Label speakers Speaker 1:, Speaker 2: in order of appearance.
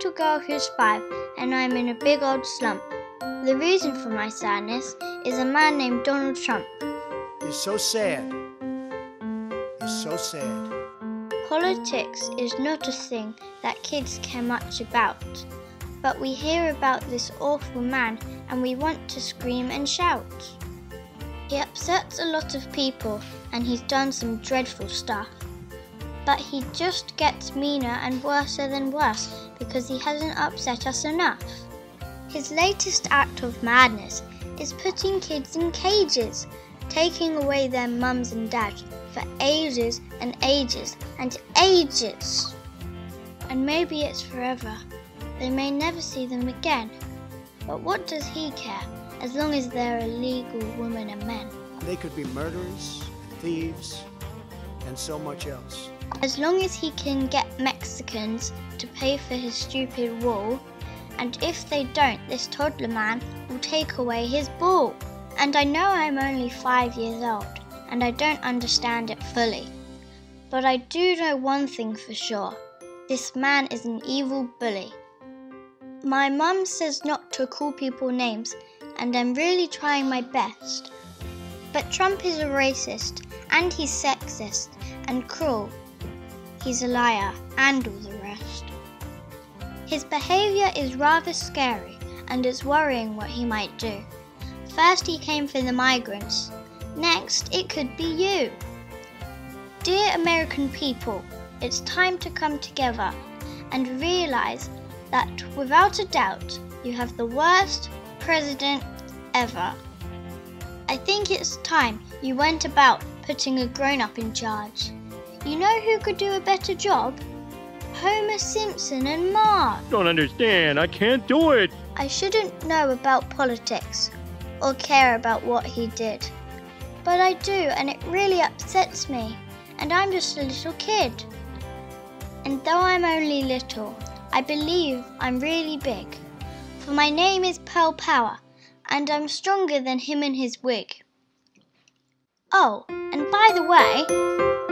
Speaker 1: little girl who's five, and I'm in a big old slump. The reason for my sadness is a man named Donald Trump.
Speaker 2: You're so sad. You're so sad.
Speaker 1: Politics is not a thing that kids care much about. But we hear about this awful man and we want to scream and shout. He upsets a lot of people and he's done some dreadful stuff. But he just gets meaner and worse than worse because he hasn't upset us enough. His latest act of madness is putting kids in cages, taking away their mums and dads for ages and ages and ages. And maybe it's forever. They may never see them again. But what does he care, as long as they're illegal women and men?
Speaker 2: They could be murderers, thieves, and so much else.
Speaker 1: As long as he can get Mexicans to pay for his stupid wall, and if they don't, this toddler man will take away his ball. And I know I'm only five years old, and I don't understand it fully. But I do know one thing for sure this man is an evil bully. My mum says not to call people names, and I'm really trying my best. But Trump is a racist, and he's sexist, and cruel. He's a liar, and all the rest. His behaviour is rather scary, and it's worrying what he might do. First, he came for the migrants. Next, it could be you. Dear American people, it's time to come together and realize that without a doubt, you have the worst president ever. I think it's time you went about putting a grown up in charge. You know who could do a better job? Homer Simpson and Marge.
Speaker 3: Don't understand. I can't do it.
Speaker 1: I shouldn't know about politics or care about what he did. But I do, and it really upsets me. And I'm just a little kid. And though I'm only little, I believe I'm really big. For my name is Pearl Power, and I'm stronger than him and his wig. Oh, and by the way,